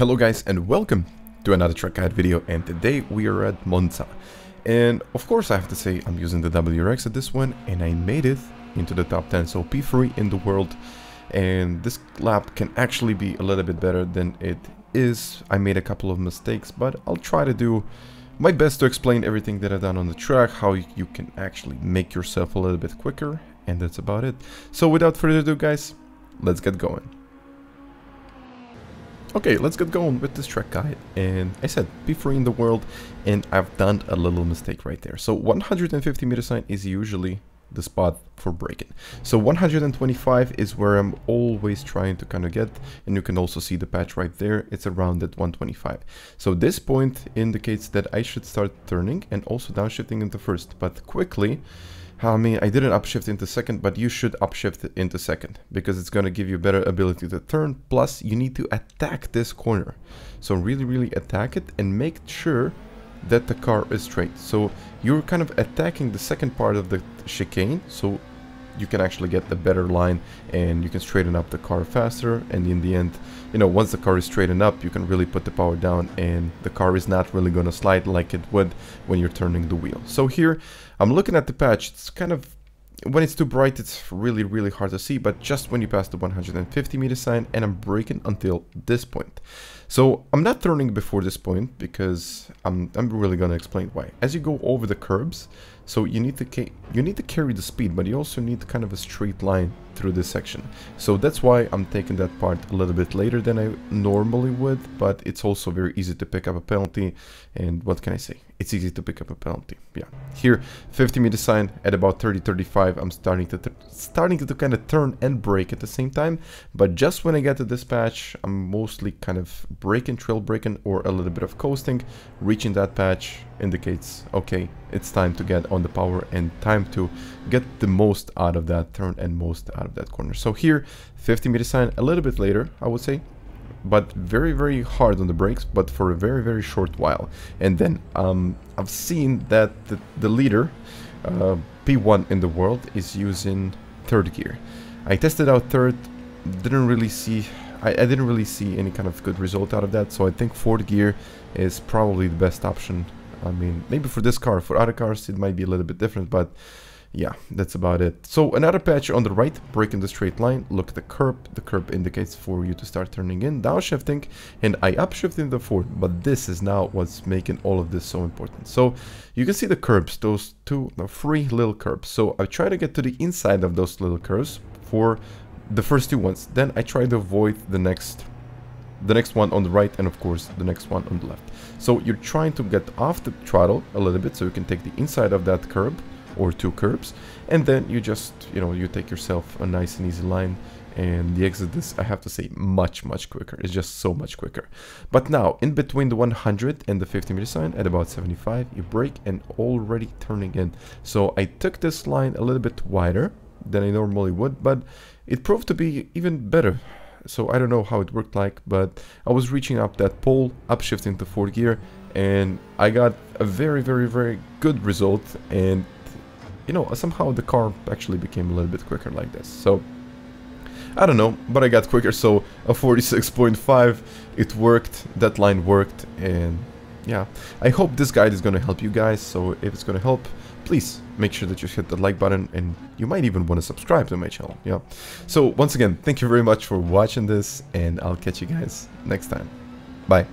Hello guys and welcome to another track guide video and today we are at Monza. And of course I have to say I'm using the WRX at this one and I made it into the top 10 so P3 in the world and this lap can actually be a little bit better than it is. I made a couple of mistakes but I'll try to do my best to explain everything that I've done on the track, how you can actually make yourself a little bit quicker and that's about it. So without further ado guys, let's get going. Okay, let's get going with this track guide. And I said, P3 in the world, and I've done a little mistake right there. So 150 meter sign is usually the spot for braking. So 125 is where I'm always trying to kind of get, and you can also see the patch right there. It's around at 125. So this point indicates that I should start turning and also downshifting into first, but quickly I mean, I didn't upshift into second, but you should upshift into second because it's going to give you better ability to turn. Plus, you need to attack this corner. So really, really attack it and make sure that the car is straight. So you're kind of attacking the second part of the chicane. So you can actually get the better line and you can straighten up the car faster and in the end you know once the car is straightened up you can really put the power down and the car is not really going to slide like it would when you're turning the wheel so here I'm looking at the patch, it's kind of, when it's too bright, it's really, really hard to see, but just when you pass the 150 meter sign, and I'm braking until this point. So I'm not turning before this point, because I'm, I'm really gonna explain why. As you go over the curbs, so you need to you need to carry the speed, but you also need kind of a straight line through this section. So that's why I'm taking that part a little bit later than I normally would, but it's also very easy to pick up a penalty. And what can I say? It's easy to pick up a penalty. Yeah. Here, 50 meter sign at about 30, 35. I'm starting to starting to kind of turn and brake at the same time. But just when I get to this patch, I'm mostly kind of braking, trail braking, or a little bit of coasting. Reaching that patch indicates, okay, it's time to get on the power and time to get the most out of that turn and most out of that corner. So here, 50 meter sign a little bit later, I would say, but very, very hard on the brakes, but for a very, very short while. And then um, I've seen that the, the leader, uh, P1 in the world, is using third gear. I tested out third, didn't really see I, I, didn't really see any kind of good result out of that, so I think fourth gear is probably the best option I mean, maybe for this car, for other cars it might be a little bit different, but yeah, that's about it. So another patch on the right, breaking the straight line, look at the curb, the curb indicates for you to start turning in, downshifting, and I upshifting the forward, but this is now what's making all of this so important. So you can see the curbs, those two, no, three little curbs. So I try to get to the inside of those little curves for the first two ones, then I try to avoid the next the next one on the right, and of course the next one on the left. So you're trying to get off the throttle a little bit so you can take the inside of that curb or two curbs, and then you just, you know, you take yourself a nice and easy line and the exit is, I have to say, much, much quicker. It's just so much quicker. But now, in between the 100 and the 50 meter sign, at about 75, you brake and already turning in. So I took this line a little bit wider than I normally would, but it proved to be even better so I don't know how it worked like, but I was reaching up that pole, upshifting to 4th gear, and I got a very, very, very good result, and, you know, somehow the car actually became a little bit quicker like this, so... I don't know, but I got quicker, so a 46.5, it worked, that line worked, and yeah. I hope this guide is gonna help you guys, so if it's gonna help, please make sure that you hit the like button and you might even want to subscribe to my channel. Yeah. So once again, thank you very much for watching this and I'll catch you guys next time. Bye.